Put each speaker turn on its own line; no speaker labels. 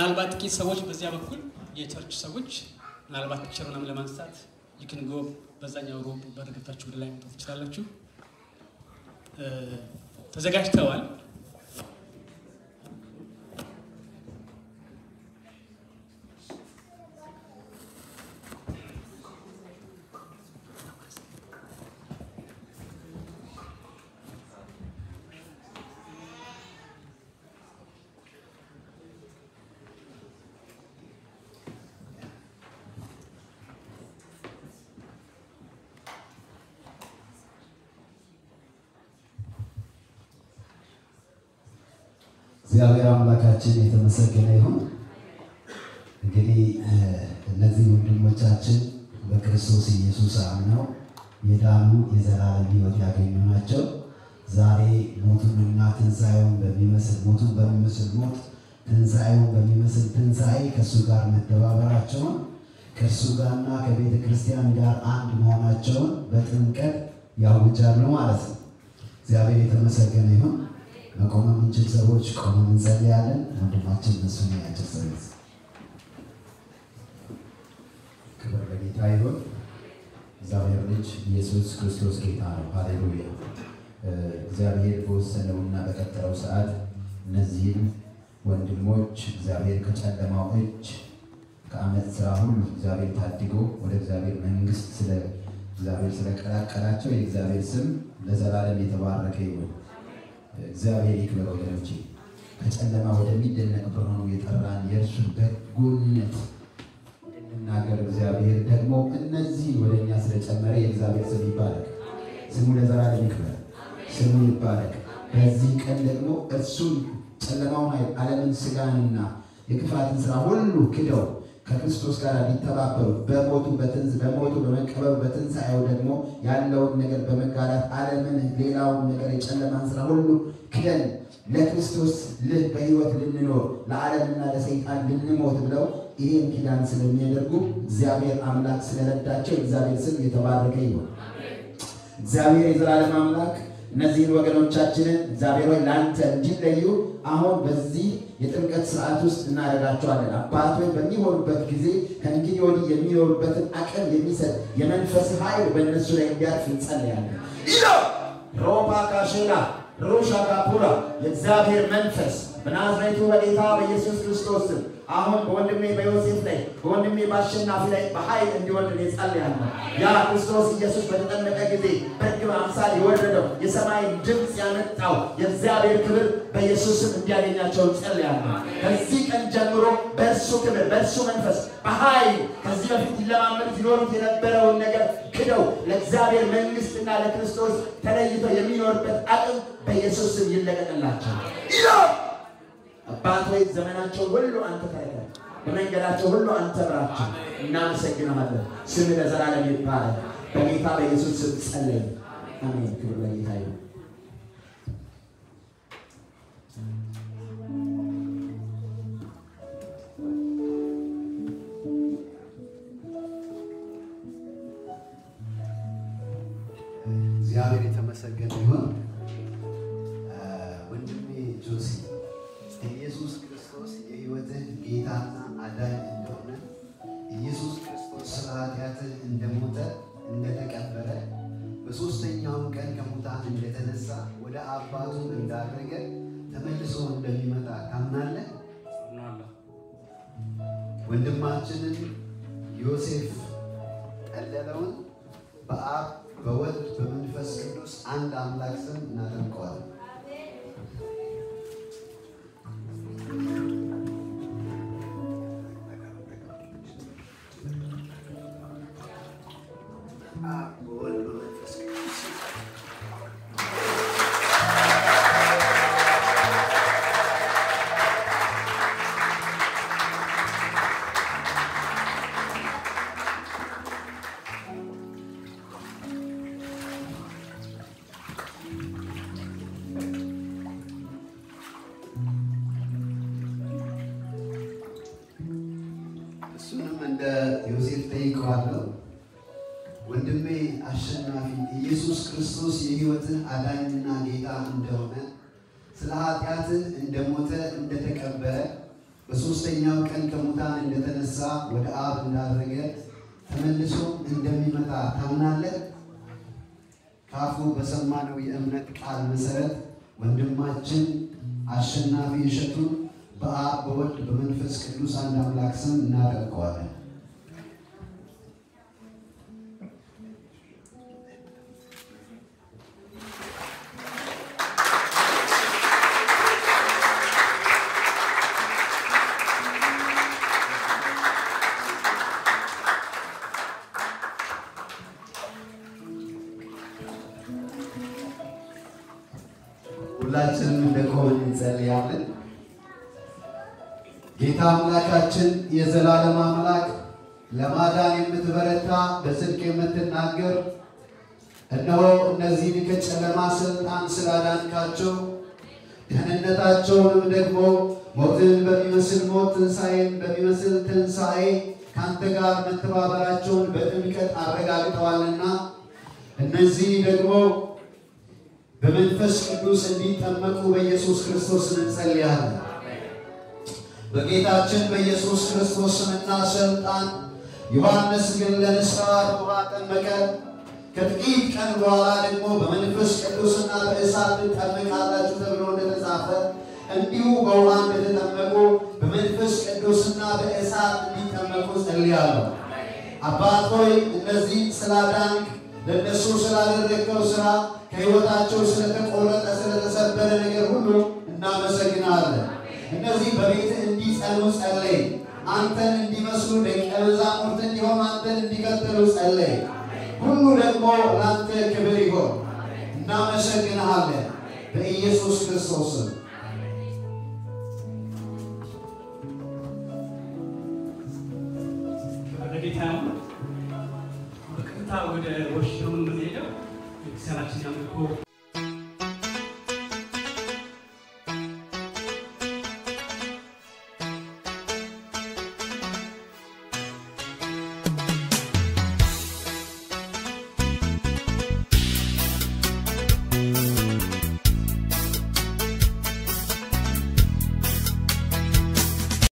ምናልባት ጥቂት ሰዎች በዚያ በኩል የ church ሰዎች ምናልባት picture ምናምን ለማንሳት you can go በዛኛው ሮብ በርግታችሁ ወደ ላይ መውጣት ትችላላችሁ። ተዘጋጅተዋል።
እግዚአብሔር አምላካችን የተመሰገነ ይሁን። እንግዲህ እነዚህ ወንድሞቻችን በክርስቶስ ኢየሱስ አምነው የዳኑ የዘላለም ሕይወት ያገኙ ናቸው። ዛሬ ሞቱንና ትንሣኤውን በሚመስል ሞቱን በሚመስል ሞት ትንሣኤውን በሚመስል ትንሣኤ ከእሱ ጋር መተባበራቸውን ከእርሱ ጋርና ከቤተ ክርስቲያን ጋር አንድ መሆናቸውን በጥምቀት ያውጃሉ ማለት ነው። እግዚአብሔር የተመሰገነ ይሁን። መቆም የምንችል ሰዎች ቆመን እንጸልያለን። ወንድማችን እነሱን ያጭር
ክብር ለጌታ ይሁን። እግዚአብሔር ልጅ ኢየሱስ ክርስቶስ ጌታ ነው። ሃሌሉያ። እግዚአብሔር በወሰነውና በቀጠረው ሰዓት እነዚህም ወንድሞች እግዚአብሔር ከጨለማው እጅ ከአመት ስራ ሁሉ እግዚአብሔር ታድጎ ወደ እግዚአብሔር መንግስት ስለ እግዚአብሔር ስለቀላቀላቸው የእግዚአብሔር ስም ለዘላለም የተባረከ ይሁን። እግዚአብሔር ይክበር ወገኖቼ። ከጨለማ ወደሚደነቅ ብርሃኑ የጠራን የእርሱ በጎነት እንናገር። እግዚአብሔር ደግሞ እነዚህ ወደ እኛ ስለጨመረ የእግዚአብሔር ስም ይባረክ። ስሙ ለዘላለም ይክበር። ስሙ ይባረክ። በዚህ ቀን ደግሞ እርሱን ጨለማውን ዓለምን፣ ስጋንና የክፋትን ስራ ሁሉ ክደው ከክርስቶስ ጋር ሊተባበሩ በሞቱ በትንዝ በሞቱ በመቀበሩ በትንሣኤው ደግሞ ያለውን ነገር በመጋራት ዓለምን ሌላውን ነገር የጨለማን ስራ ሁሉ ክደን ለክርስቶስ ልህ በሕይወት ልንኖር ለዓለምና ለሰይጣን ልንሞት ብለው ይህን ኪዳን ስለሚያደርጉ እግዚአብሔር አምላክ ስለረዳቸው እግዚአብሔር ስም የተባረከ ይሁን። እግዚአብሔር የዘላለም አምላክ እነዚህን ወገኖቻችንን እግዚአብሔር ሆይ ለአንተ እንዲለዩ አሁን በዚህ የጥምቀት ስርዓት ውስጥ እናደርጋቸዋለን። አባቶች በሚሆኑበት ጊዜ ከእንግዲህ ወዲህ የሚኖሩበትን አቅም የሚሰጥ የመንፈስ ኃይል በእነሱ ላይ እንዲያርፍ እንጸልያለን። ሮፓ ካሼላ ሮሻ ካፑራ የእግዚአብሔር መንፈስ በናዝሬቱ በጌታ በኢየሱስ ክርስቶስ ስም አሁን በወንድሜ በዮሴፍ ላይ በወንድሜ በአሸናፊ ላይ በኃይል እንዲወርድ እኔ ጸልያለሁ። ያ ክርስቶስ ኢየሱስ በተጠመቀ ጊዜ በርግብ አምሳል የወረደው የሰማይን ድምፅ ያመጣው የእግዚአብሔር ክብር በኢየሱስም እንዲያገኛቸው ጸልያለሁ። ከዚህ ቀን ጀምሮ በእርሱ ክብር በእርሱ መንፈስ በኃይል ከዚህ በፊት ይለማመዱት ይኖሩት የነበረውን ነገር ክደው ለእግዚአብሔር መንግስትና ለክርስቶስ ተለይተው የሚኖርበት አቅም በኢየሱስ ስም ይለቀቅላቸው። ሆይ ዘመናቸው ሁሉ አንተ ተረከብ፣ በመንገዳቸው ሁሉ አንተ ምራቸው። እናመሰግናለን። ስም ለዘላለም ይባላል። በጌታ በኢየሱስ ስም ጸለይ፣ አሜን። ክብር ለጌታ ይሁን።
አባቱ እንዳረገ ተመልሶ እንደሚመጣ ታምናለህ? ወንድማችንን ዮሴፍ ጠለለውን በአብ በወልድ በመንፈስ ቅዱስ አንድ አምላክ ስም እናጠምቀዋለን። ዮሴፍ ጠይቀዋለሁ። ወንድሜ አሸናፊ ኢየሱስ ክርስቶስ የሕይወትህ አዳኝና ጌታ እንደሆነ ስለ ኃጢአትህ እንደሞተ እንደተቀበረ
በሦስተኛው ቀን ከሙታን እንደተነሳ ወደ አብ እንዳረገ ተመልሶ እንደሚመጣ ታምናለህ? ከአፉ በሰማነው የእምነት ቃል መሰረት ወንድማችን አሸናፊ እሸቱን በአብ በወልድ በመንፈስ ቅዱስ አንድ አምላክ ስም እናደርገዋለን። ሁላችንም እንደቆምን እንጸልያለን። ጌታ አምላካችን የዘላለም አምላክ ለማዳን የምትበረታ በጽድቅ የምትናገር እነሆ እነዚህን ከጨለማ ስልጣን ስላዳንካቸው ደህንነታቸውንም ደግሞ ሞትን በሚመስል ሞት ትንሣኤን በሚመስል ትንሣኤ ከአንተ ጋር መተባበራቸውን በጥምቀት አረጋግጠዋልና እነዚህ ደግሞ በመንፈስ ቅዱስ እንዲጠመቁ በኢየሱስ ክርስቶስ እንጸልያለን። በጌታችን በኢየሱስ ክርስቶስ ስምና ስልጣን ዮሐንስ ግን ለንስሐ በውኃ ጠመቀ። ከጥቂት ቀን በኋላ ደግሞ በመንፈስ ቅዱስና በእሳት ትጠመቃላችሁ ተብሎ እንደተጻፈ እንዲሁ በውኃ እንደተጠመቁ በመንፈስ ቅዱስና በእሳት እንዲጠመቁ ጸልያለሁ። አባት ሆይ እነዚህ ስላዳንክ ለእነሱ ስላደረገው ሥራ ከሕይወታቸው ስለተቆረጠ ስለተሰበረ ነገር ሁሉ እናመሰግናለን። እነዚህ በቤት እንዲጸኑ ጸለይ። አንተን እንዲመስሉ ደቀ መዛሙርት እንዲሆኑ አንተን እንዲከተሉ ጸለይ። ሁሉ ደግሞ ለአንተ ክብር ይሆን። እናመሰግንሃለን በኢየሱስ ክርስቶስ ስም።
በቀጥታ ወደ ወሽኑ የምንሄደው። ቤተሰባችን ያምልኮ